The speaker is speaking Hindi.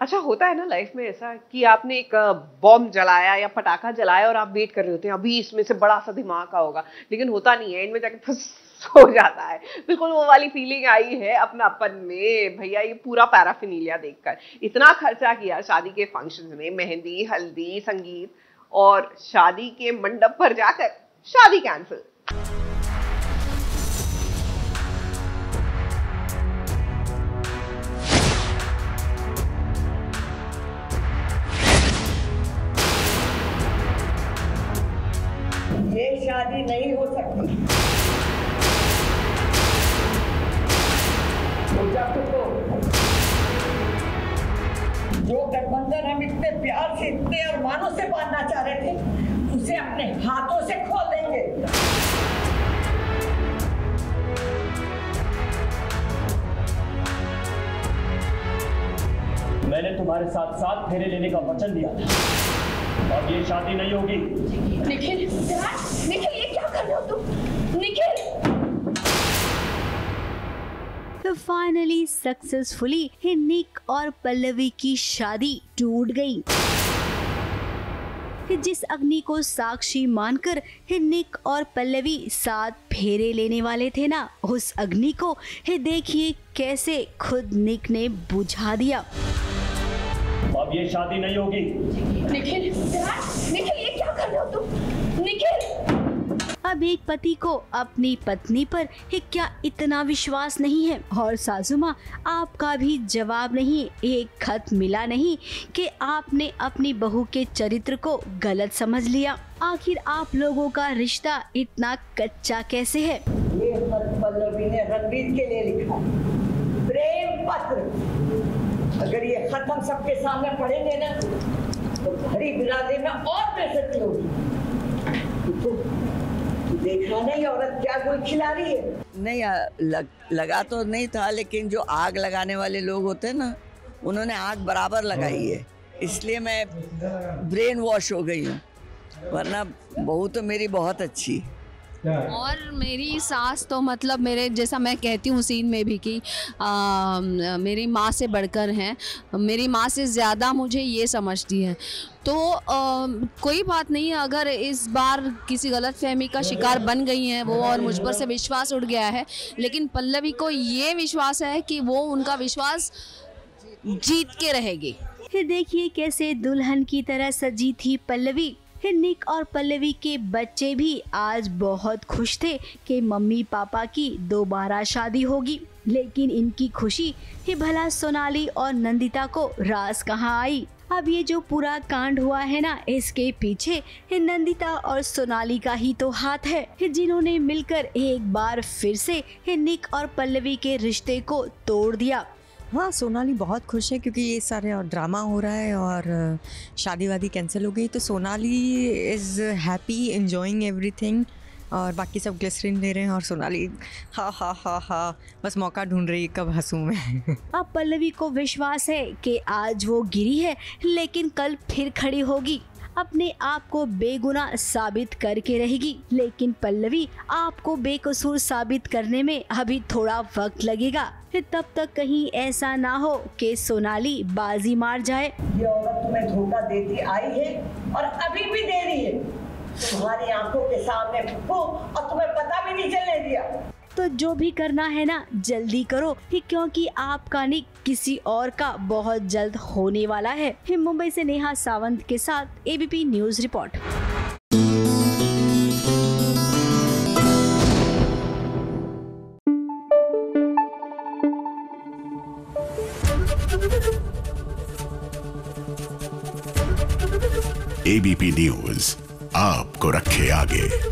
अच्छा होता है ना लाइफ में ऐसा कि आपने एक बॉम्ब जलाया या पटाखा जलाया और आप वेट कर रहे होते हैं, अभी इसमें से बड़ा सा धमाका होगा। लेकिन होता नहीं है, इनमें जाके फंस हो जाता है। बिल्कुल वो वाली फीलिंग आई है अपना अपन में, भैया ये पूरा पैराफिनीलिया देखकर। इतना खर्चा किया शादी के फ़ंक्शन में, मेहंदी, हल्दी, संगीत और शादी के मंडप पर जाकर शादी कैंसिल ये शादी नहीं हो सकती। तो जो गठबंधन हम इतने प्यार से, इतने अरमानों से बांधना चाह रहे थे, उसे अपने हाथों से खोल देंगे। मैंने तुम्हारे साथ साथ फेरे लेने का वचन दिया था। अब ये शादी नहीं होगी। निखिल निखिल ये क्या कर रहे हो तुम? निखिल! तो फाइनली सक्सेसफुली निक और पल्लवी की शादी टूट गई। कि जिस अग्नि को साक्षी मानकर हे निक और पल्लवी साथ फेरे लेने वाले थे ना उस अग्नि को हे देखिए कैसे खुद निक ने बुझा दिया। अब ये शादी नहीं होगी। निखिल निखिल ये क्या कर रहे हो तुम? निखिल! अब एक पति को अपनी पत्नी पर ही क्या इतना विश्वास नहीं है? और सासू माँ आपका भी जवाब नहीं एक खत मिला नहीं कि आपने अपनी बहू के चरित्र को गलत समझ लिया। आखिर आप लोगों का रिश्ता इतना कच्चा कैसे है? ये खत पल्लवी ने रणवीर के लिए लिखा प्रेम पत्र। अगर ये खत हम सबके सामने पढ़ेंगे ना तो भरी बिरादरी में और बेइज्जती होगी। देखा नहीं औरत क्या गुल खिला रही है? नहीं लग, लगा तो नहीं था लेकिन जो आग लगाने वाले लोग होते हैं ना उन्होंने आग बराबर लगाई है। इसलिए मैं ब्रेन वॉश हो गई हूँ वरना बहू तो मेरी बहुत अच्छी और मेरी सास तो मतलब मेरे जैसा मैं कहती हूँ सीन में भी कि आ, मेरी माँ से बढ़कर हैं। मेरी माँ से ज़्यादा मुझे ये समझती है। तो आ, कोई बात नहीं है अगर इस बार किसी गलत फहमी का शिकार बन गई हैं वो और मुझ पर से विश्वास उठ गया है। लेकिन पल्लवी को ये विश्वास है कि वो उनका विश्वास जीत के रहेगी। फिर देखिए कैसे दुल्हन की तरह सजी थी पल्लवी। फिर निक और पल्लवी के बच्चे भी आज बहुत खुश थे कि मम्मी पापा की दोबारा शादी होगी। लेकिन इनकी खुशी, ही भला सोनाली और नंदिता को रास कहाँ आई? अब ये जो पूरा कांड हुआ है ना, इसके पीछे नंदिता और सोनाली का ही तो हाथ है। जिन्होंने मिलकर एक बार फिर से निक और पल्लवी के रिश्ते को तोड़ दिया। हाँ सोनाली बहुत खुश है क्योंकि ये सारे और ड्रामा हो रहा है और शादी वादी कैंसिल हो गई। तो Sonali is happy enjoying everything और बाकी सब ग्लिसरीन ले रहे हैं और सोनाली, हा हा हा हा, बस मौका ढूंढ रही कब हंसूं मैं। अब पल्लवी को विश्वास है कि आज वो गिरी है, लेकिन कल फिर खड़ी होगी। अपने आप को बेगुना साबित करके रहेगी। लेकिन पल्लवी, आपको बेकसूर साबित करने में अभी थोड़ा वक्त लगेगा। फिर तब तक कहीं ऐसा ना हो कि सोनाली बाजी मार जाए। ये औरत तुम्हें धोखा देती आई है और अभी भी दे रही है। तुम्हारी आँखों के सामने और तुम्हें पता भी नहीं चलने दिया। तो जो भी करना है ना, जल्दी करो। क्योंकि आपका निक किसी और का बहुत जल्द होने वाला है। मुंबई से नेहा सावंत के साथ ABP news report ABP news आपको रखे आगे।